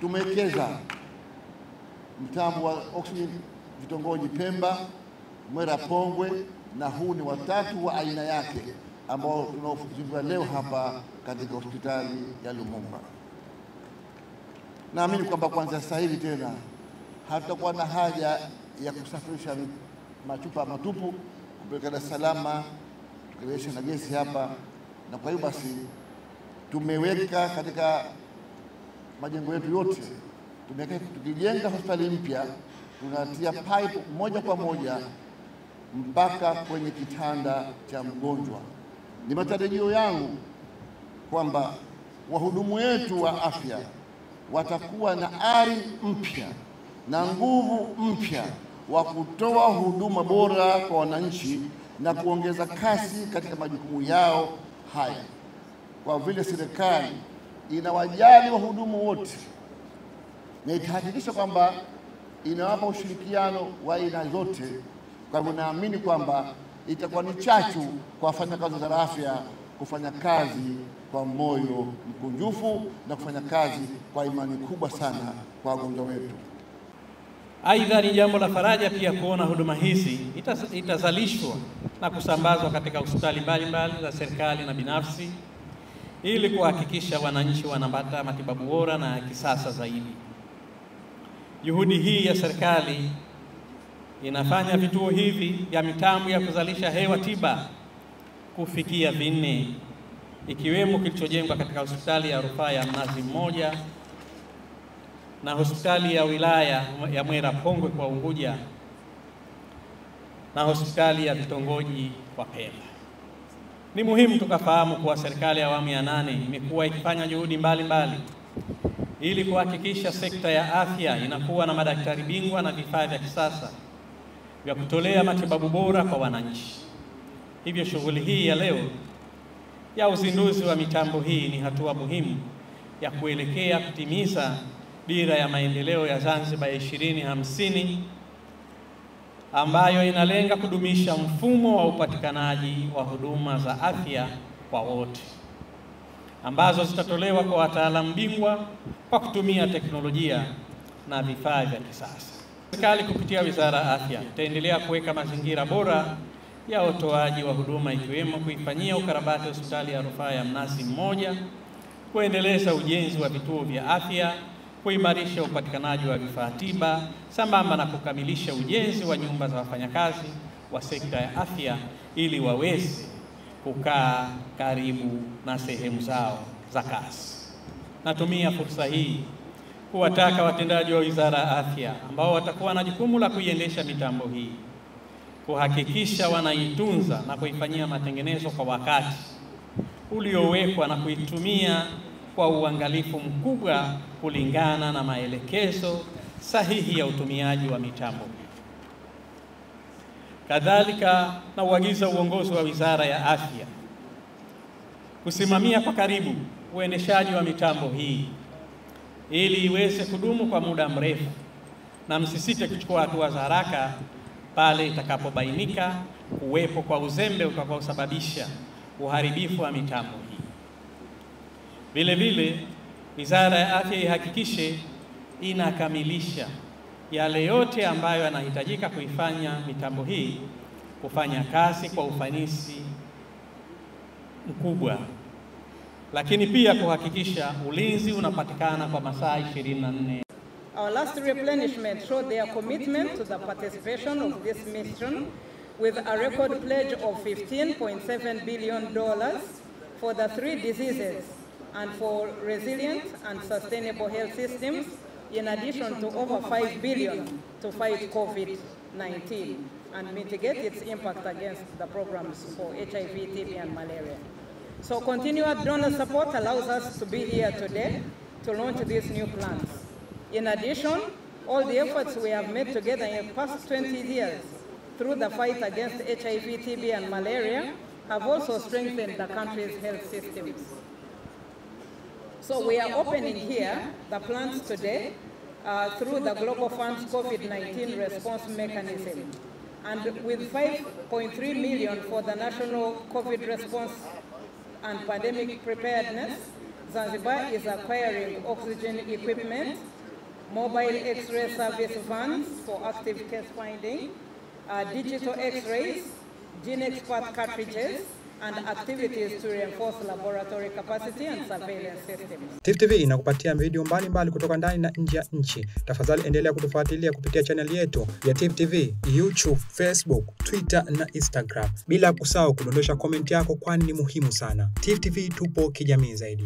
Tumewekeza mtambo wa vitongoji Pemba, Mwera Pongwe, na huu ni watatu wa aina yake ambao tunaozindua leo hapa katika hospitali ya Lumumba. Naamini kwamba kwanza sasa hivi tena hatutakuwa na haja ya kusafirisha machupa matupu kupeleka Dar es Salaam tukirejesha na gesi hapa, na kwa hiyo basi tumeweka katika majengo yetu yote tumeweka, tukijenga hospitali mpya tunatia pipe moja kwa moja mpaka kwenye kitanda cha mgonjwa. Ni matarajio yangu kwamba wahudumu wetu wa afya watakuwa na ari mpya na nguvu mpya wa kutoa huduma bora kwa wananchi na kuongeza kasi katika majukumu yao haya, kwa vile serikali inawajali wahudumu wote na itahakikisha kwamba inawapa ushirikiano wa aina zote. Kwa hivyo naamini kwamba itakuwa ni chachu kwa wafanyakazi wa afya kufanya kazi kwa moyo mkunjufu na kufanya kazi kwa imani kubwa sana kwa wagonjwa wetu. Aidha, ni jambo la faraja pia kuona huduma hizi itazalishwa na kusambazwa katika hospitali mbalimbali za serikali na binafsi ili kuhakikisha wananchi wanapata matibabu bora na ya kisasa zaidi. Juhudi hii ya serikali inafanya vituo hivi vya mitambo ya kuzalisha hewa tiba kufikia vinne, ikiwemo kilichojengwa katika hospitali ya rufaa ya Mnazi Mmoja na hospitali ya wilaya ya Mwera Pongwe kwa Unguja na hospitali ya vitongoji kwa Pemba. Ni muhimu tukafahamu kuwa serikali ya awamu ya nane imekuwa ikifanya juhudi mbalimbali mbali ili kuhakikisha sekta ya afya inakuwa na madaktari bingwa na vifaa vya kisasa vya kutolea matibabu bora kwa wananchi. Hivyo shughuli hii ya leo ya uzinduzi wa mitambo hii ni hatua muhimu ya kuelekea kutimiza dira ya maendeleo ya Zanzibar ya 2050 ambayo inalenga kudumisha mfumo wa upatikanaji wa huduma za afya kwa wote ambazo zitatolewa kwa wataalamu bingwa kwa kutumia teknolojia na vifaa vya kisasa. Serikali kupitia Wizara ya Afya itaendelea kuweka mazingira bora ya utoaji wa huduma ikiwemo kuifanyia ukarabati hospitali ya rufaa ya Mnazi Mmoja, kuendeleza ujenzi wa vituo vya afya, kuimarisha upatikanaji wa vifaa tiba sambamba na kukamilisha ujenzi wa nyumba za wafanyakazi wa sekta ya afya ili waweze kukaa karibu na sehemu zao za kazi. Natumia fursa hii kuwataka watendaji wa Wizara ya Afya ambao watakuwa na jukumu la kuiendesha mitambo hii kuhakikisha wanaitunza na kuifanyia matengenezo kwa wakati uliowekwa na kuitumia kwa uangalifu mkubwa kulingana na maelekezo sahihi ya utumiaji wa mitambo. Kadhalika na uagiza uongozi wa Wizara ya Afya kusimamia kwa karibu uendeshaji wa mitambo hii ili iweze kudumu kwa muda mrefu, na msisite kuchukua hatua za haraka pale itakapobainika kuwepo kwa uzembe utakaosababisha uharibifu wa mitambo hii. Vile vile, Wizara ya Afya ihakikishe inakamilisha yale yote ambayo yanahitajika kuifanya mitambo hii kufanya kazi kwa ufanisi mkubwa, lakini pia kuhakikisha ulinzi unapatikana kwa masaa 24. Our last replenishment showed their commitment to the participation of this mission with a record pledge of $15.7 billion for the three diseases and for resilient and sustainable health systems in addition to over 5 billion to fight COVID-19 and mitigate its impact against the programs for HIV, TB, and malaria. So continued donor support allows us to be here today to launch these new plans. In addition, all the efforts we have made together in the past 20 years through the fight against HIV, TB, and malaria have also strengthened the country's health systems. So we are opening here the plans today uh, through the Global Fund's COVID-19 response mechanism. And with 5.3 million for the national COVID response and pandemic preparedness, Zanzibar is acquiring oxygen equipment, mobile X-ray service vans for active case finding, uh, digital X-rays, gene expert cartridges, and activities to reinforce laboratory capacity and surveillance systems. Tifu TV inakupatia video mbalimbali kutoka ndani na nje ya nchi. Tafadhali endelea kutufuatilia kupitia chaneli yetu ya Tifu TV, YouTube, Facebook, Twitter na Instagram, bila kusahau kudondosha komenti yako, kwani ni muhimu sana. Tifu TV tupo kijamii zaidi.